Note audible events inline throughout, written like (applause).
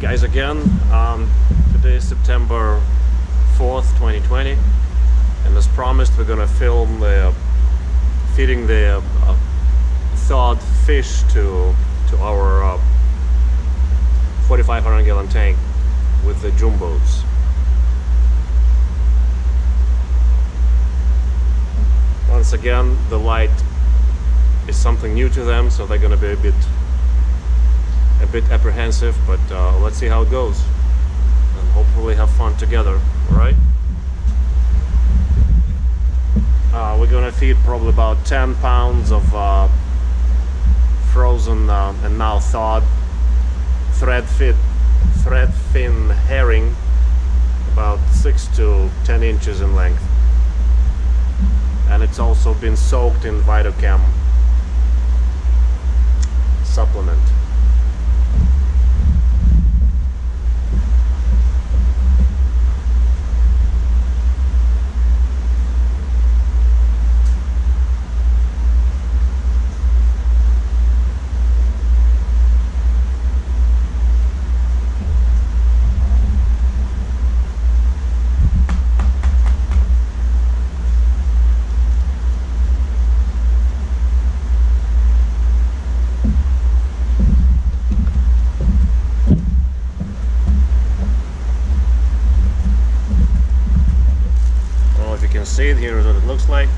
guys again. Um, today is September 4th, 2020, and as promised, we're gonna film the feeding the uh, thawed fish to to our uh, 4,500 gallon tank with the jumbos. Once again, the light is something new to them, so they're gonna be a bit a bit apprehensive, but uh, let's see how it goes. And hopefully have fun together, alright? Uh, we're gonna feed probably about 10 pounds of uh, frozen uh, and now thawed thread fit thread fin herring about 6 to 10 inches in length and it's also been soaked in Vita-Chem supplement See here is what it looks like.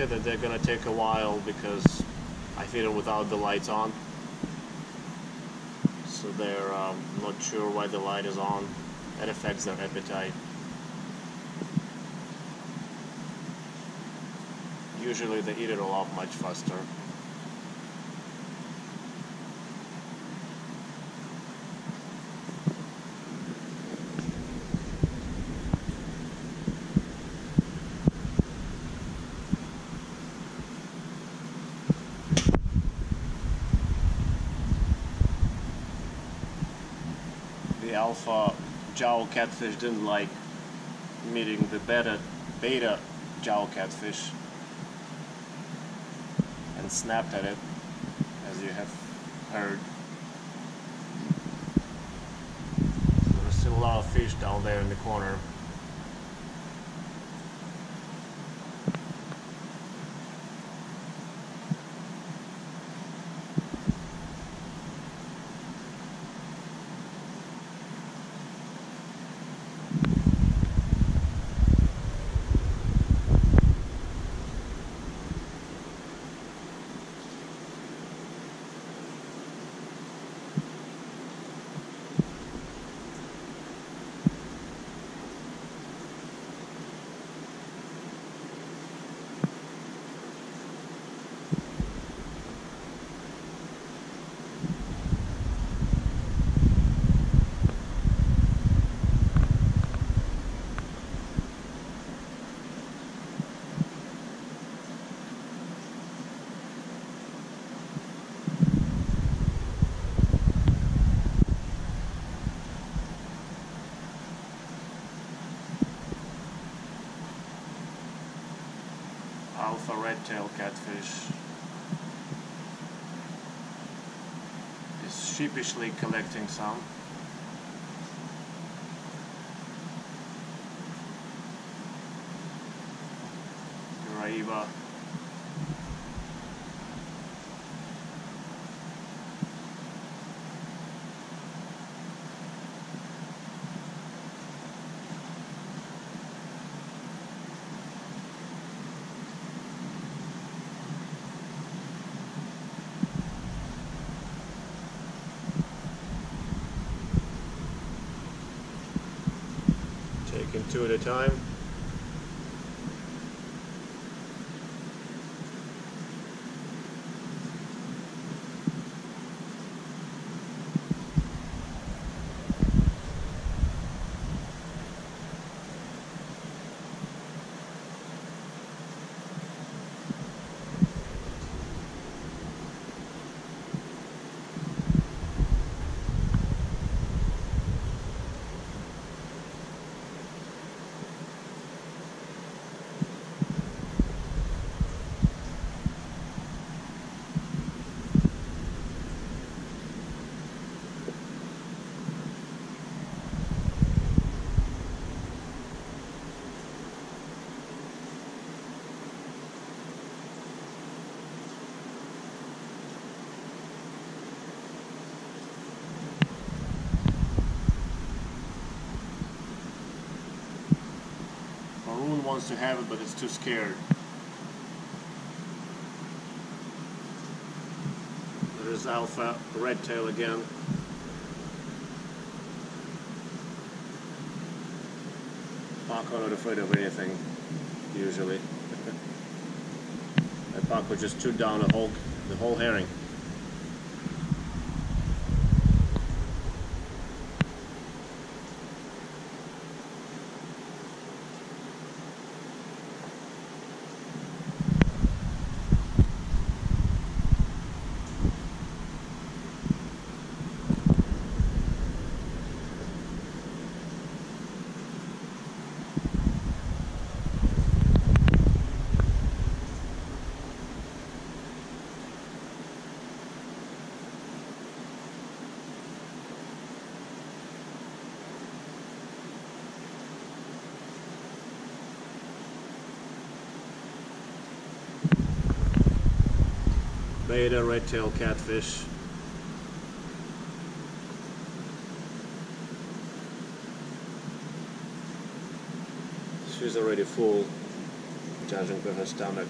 I suspected that they're gonna take a while because I feed them without the lights on. So they're um, not sure why the light is on. That affects their appetite. Usually they eat it a lot much faster. Alpha jau catfish didn't like meeting the beta beta jau catfish and snapped at it as you have heard. There's still a lot of fish down there in the corner. Alpha red tail catfish is sheepishly collecting some. Piraiba. Taking two at a time. Wants to have it, but it's too scared. There's Alpha Red Tail again. Pacu not afraid of anything, usually. (laughs) that Pacu just chewed down the whole, the whole herring. Beta red tail catfish. She's already full. judging by her stomach.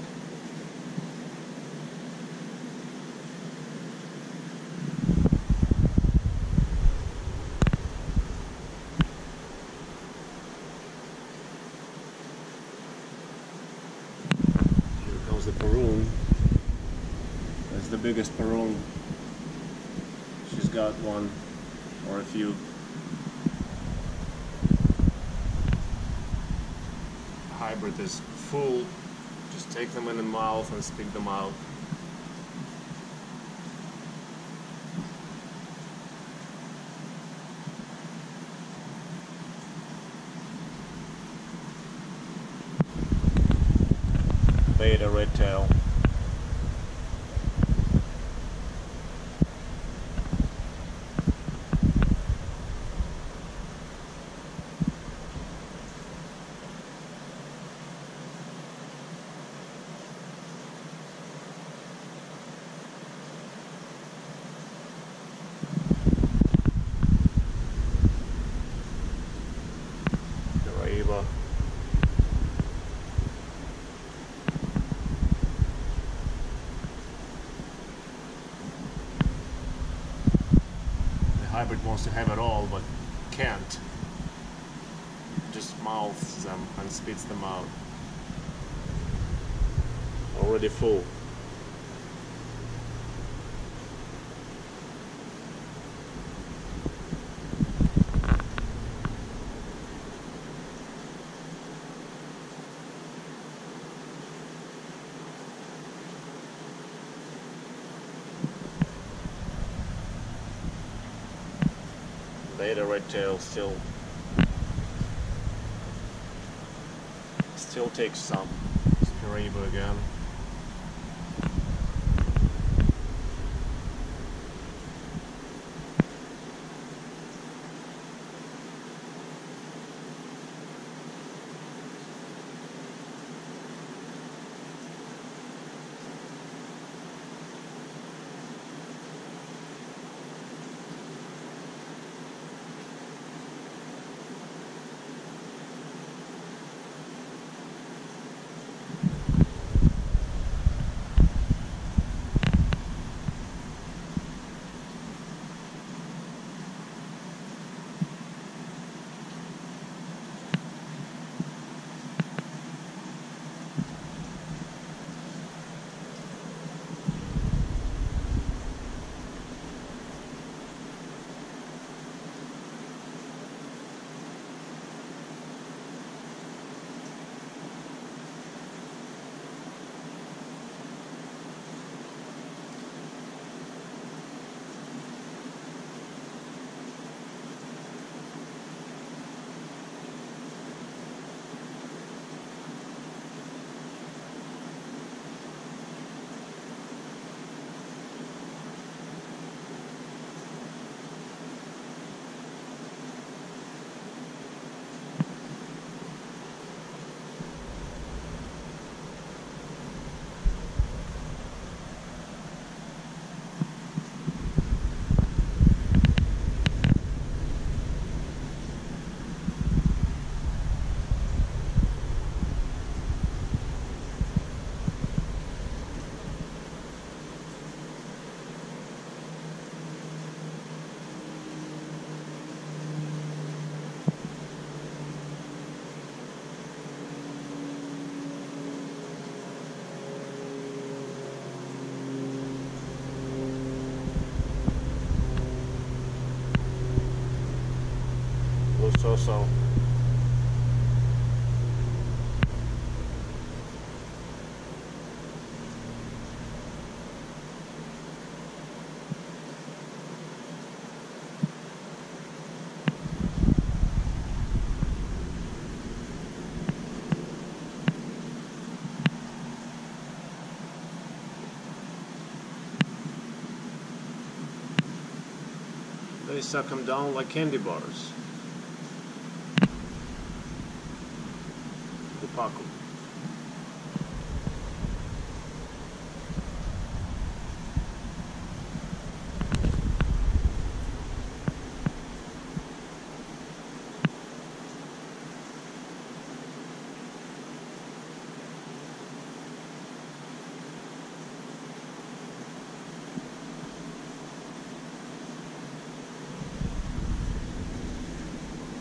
Here comes the paroon. That's the biggest paroon. She's got one or a few. Hybrid is full. Just take them in the mouth and spit them out. Beta red tail. Piraiba. The hybrid wants to have it all, but can't. Just mouths them and spits them out. Already full. Beta red tail still still takes some. Spiriba again. So. They suck them down like candy bars. Pacu.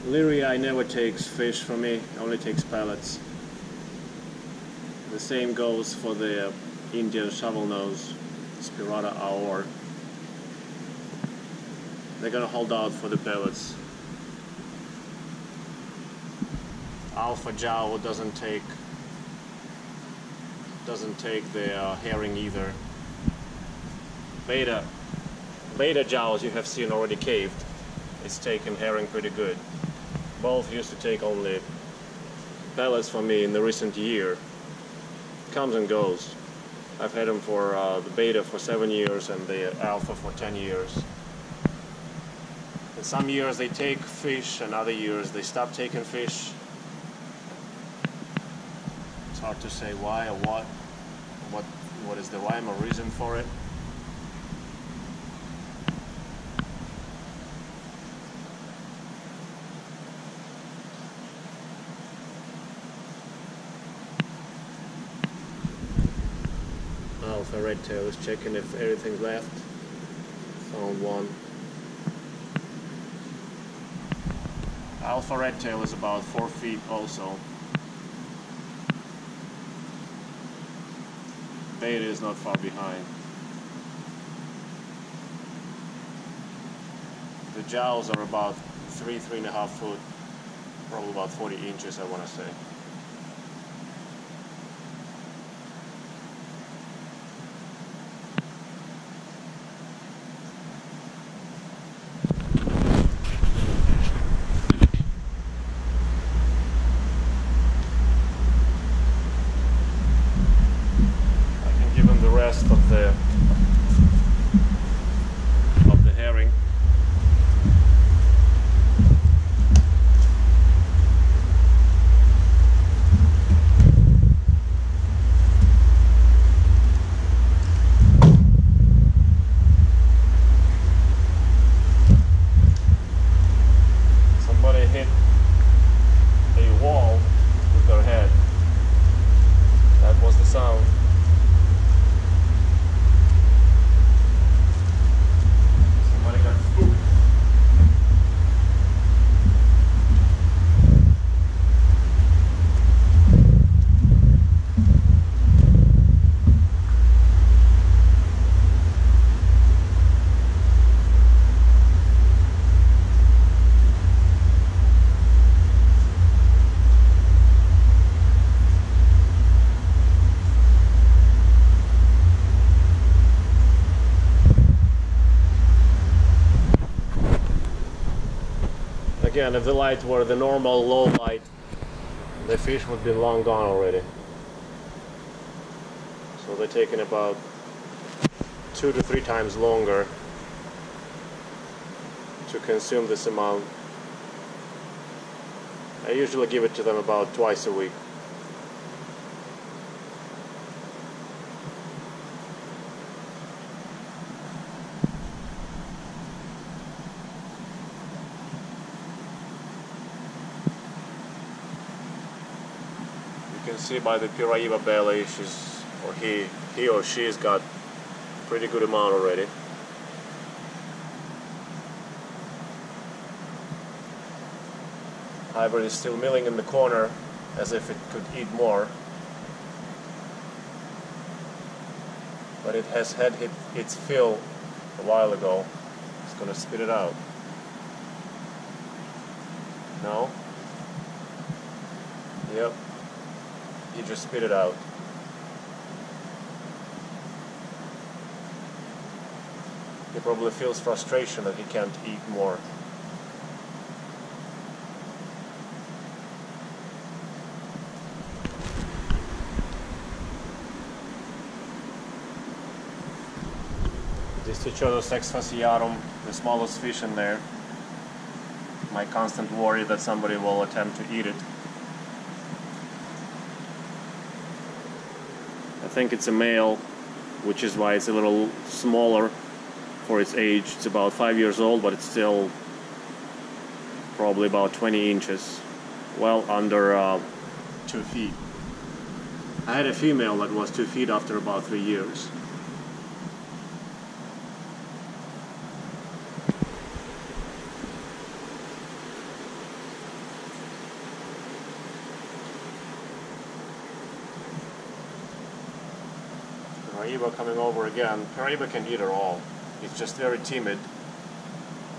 Leerii never takes fish for me, only takes pellets. The same goes for the Indian shovel nose, Sperata Aor. They're gonna hold out for the pellets. Alpha Jau doesn't take doesn't take the uh, herring either. Beta beta Jaus you have seen already caved. It's taken herring pretty good. Both used to take only pellets for me in the recent year. Comes and goes. I've had them for uh, the beta for seven years and the alpha for 10 years. And some years they take fish and other years they stop taking fish. It's hard to say why or what, what, what is the rhyme or reason for it. Red Tail is checking if everything's left. Found one. Alpha Red Tail is about 4 feet also. Beta is not far behind. The jaus are about 3, 3.5 foot, probably about 40 inches I want to say. rest of the of the herring. Somebody hit a wall with their head. That was the sound. Somebody got spooked. Again, if the light were the normal low light, the fish would be long gone already. So they're taking about two to three times longer to consume this amount. I usually give it to them about twice a week. See by the Piraiba belly, she's or he he or she's got pretty good amount already. Hybrid is still milling in the corner as if it could eat more. But it has had its fill a while ago. It's gonna spit it out. No? Yep. He just spit it out. He probably feels frustration that he can't eat more. Distichodus sexfasciatus, the smallest fish in there. My constant worry that somebody will attempt to eat it. I think it's a male, which is why it's a little smaller for its age. It's about five years old, but it's still probably about 20 inches, well under uh, two feet. I had a female that was two feet after about three years. Coming over again. Piraiba can eat it all. It's just very timid,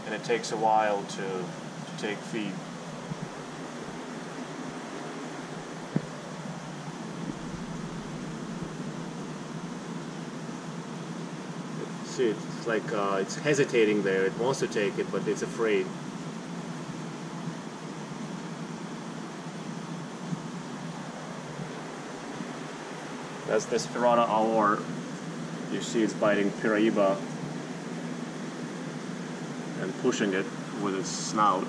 and it takes a while to, to take feed. See, it's like uh, it's hesitating there. It wants to take it, but it's afraid. That's this Sperata aor. You see it's biting Piraiba and pushing it with its snout.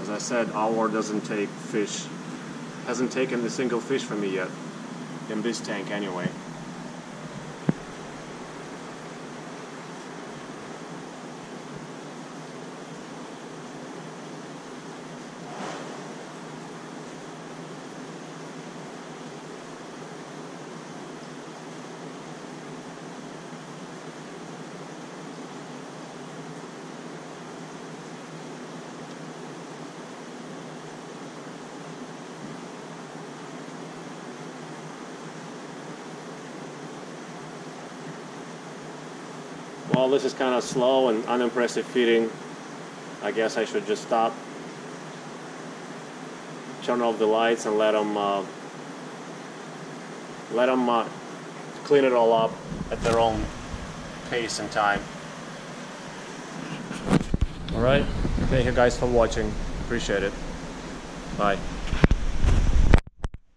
As I said, aor doesn't take fish. Hasn't taken a single fish from me yet. In this tank anyway. Well, this is kind of slow and unimpressive feeding. I guess I should just stop, turn off the lights, and let them uh, let them uh, clean it all up at their own pace and time. All right. Thank you guys for watching. Appreciate it. Bye.